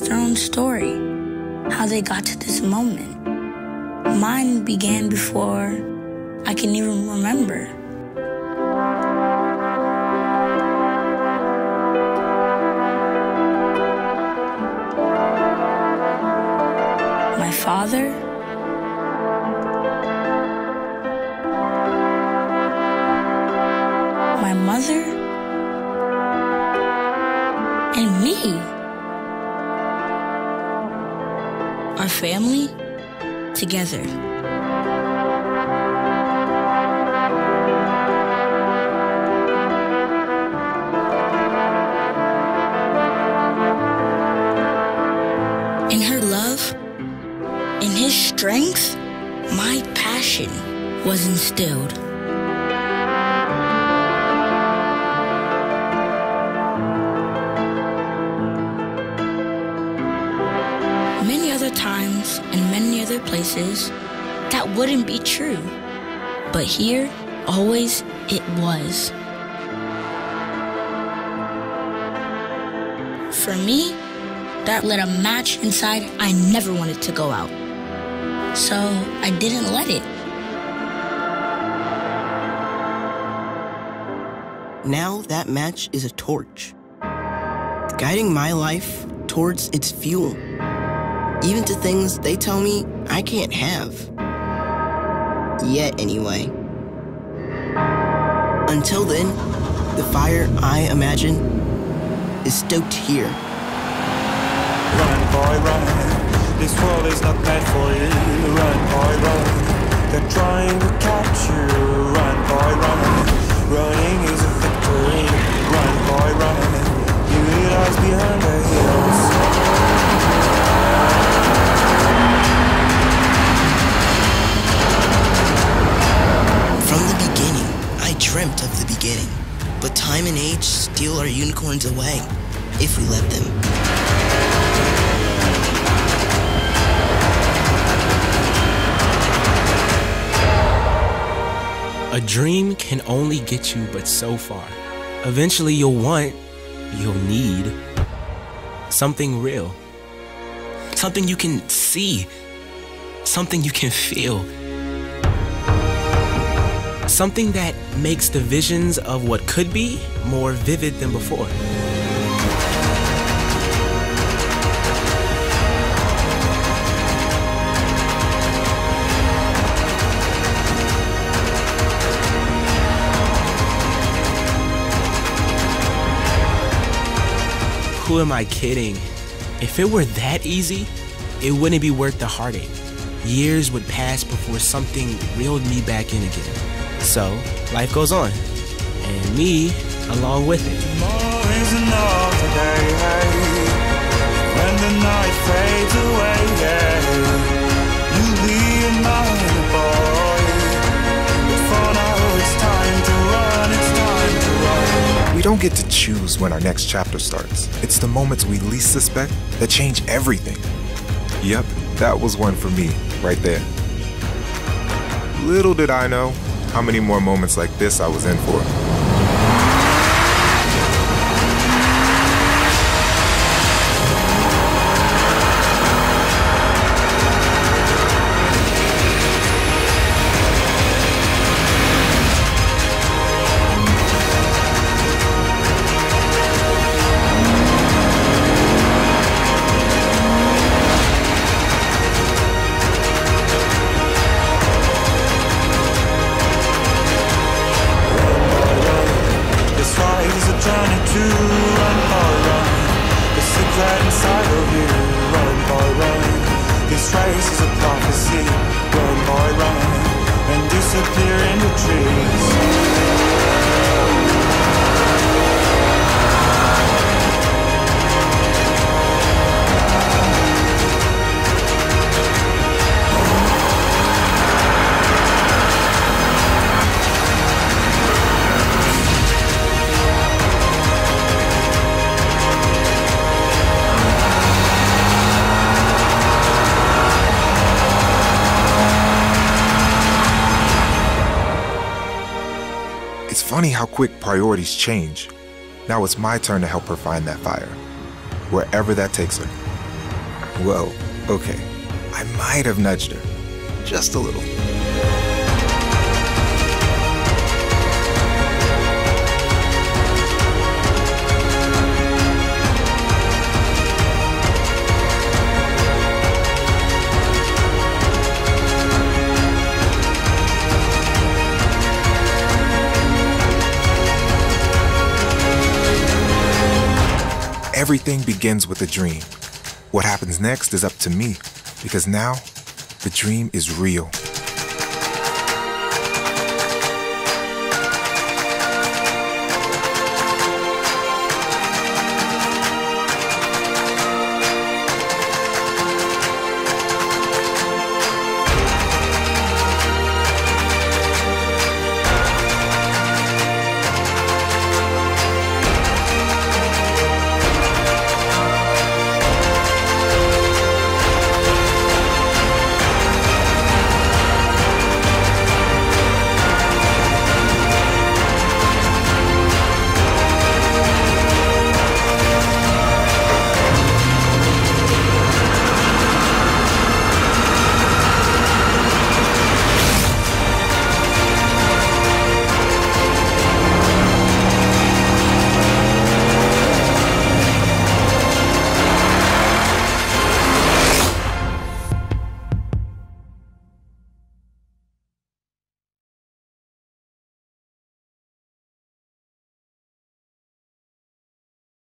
has their own story, how they got to this moment. Mine began before I can even remember. My father my mother family together. In her love, in his strength, my passion was instilled. Other times and many other places, that wouldn't be true. But here, always, it was. For me, that lit a match inside I never wanted to go out. So I didn't let it. Now that match is a torch, guiding my life towards its fuel, even to things they tell me I can't have. Yet, anyway. Until then, the fire I imagine is stoked here. Run, boy, run. This world is not meant for you. Run, boy, run. Unicorns away, if we let them. A dream can only get you but so far. Eventually, you'll want, you'll need something real. Something you can see. Something you can feel. Something that makes the visions of what could be more vivid than before. Who am I kidding? If it were that easy, it wouldn't be worth the heartache. Years would pass before something reeled me back in again. So, life goes on. And me along with it. More is enough today. Hey. When the night fades away, yeah. you'll be in mind, boy. For now, it's time to run. It's time to run. We don't get to choose when our next chapter starts. It's the moments we least suspect that change everything. Yep, that was one for me, right there. Little did I know how many more moments like this I was in for. To run, boy, run. The secret inside of you, run, boy, run. This race is a prophecy, run, boy, run. And disappear in the trees. Funny how quick priorities change. Now it's my turn to help her find that fire, wherever that takes her. Well, okay. I might have nudged her. Just a little. Everything begins with a dream. What happens next is up to me, because now the dream is real.